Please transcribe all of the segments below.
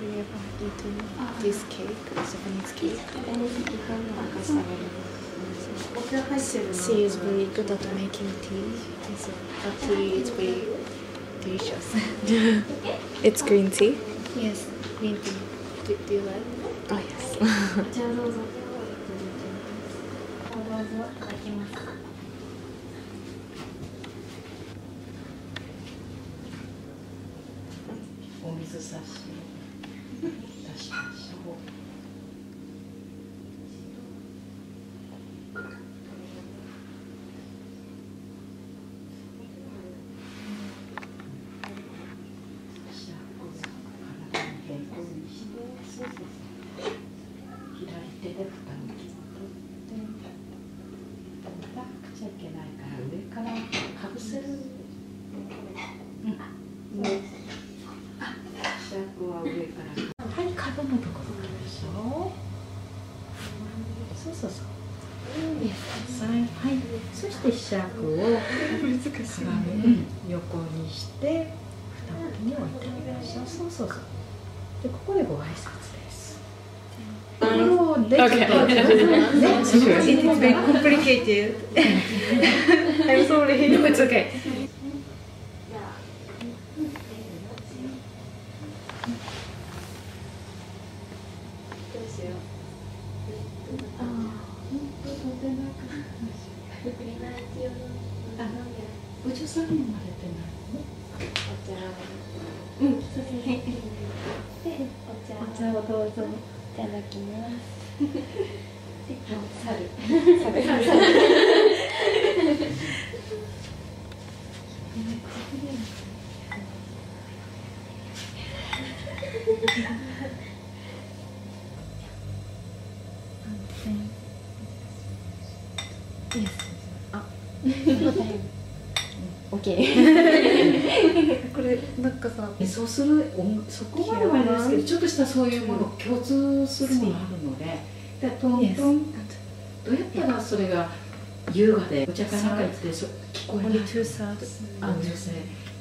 we have eaten this cake, Japanese cake. She is very good at making tea. So the tea is very delicious. it's green tea? Yes, green tea. Do, do you like? Oh yes. じゃあどうぞ。どうぞいただきます。お水差し から上からかぶせる。うん。ね。シャークは上から。はい、角のところからでしょそうそうそう。はい、そしてシャークを横にして二手に置いてみましょう。そうそうそう。で、ここでご挨拶です。で、ちょっとね、It is very complicated. I'm sorry. No, it's okay. お嬢さんに生まれてないの？お茶をどうぞいただきます。これなんかさ、そうする？音そこまではですけどちょっとしたそういうもの共通するものがあるので。でトントン。どうやったらそれが優雅でお茶かなんか言ってそ聞こえない.あの女性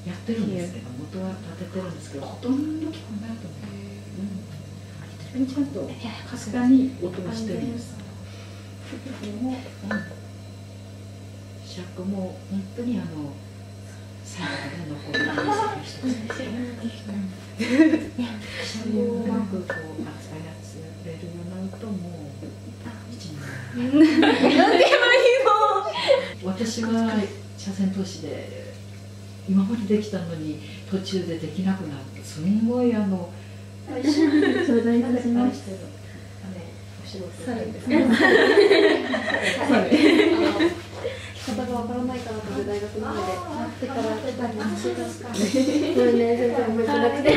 やってるんですけど元は立ててるんですけどほとんど聞こえないと思う、うん、ちゃんとかすかに音がしてる。んです尺も本当にあの最後まで残をうまくこう操れるようになるともう一年私は車線投資で今までできたのに途中でできなくなってすんごいあの頂戴いたします。してるあのお仕事猿ですわからないかなと思って大学の前で、なってから来たんですか。ごめんね、全然覚えてなくて。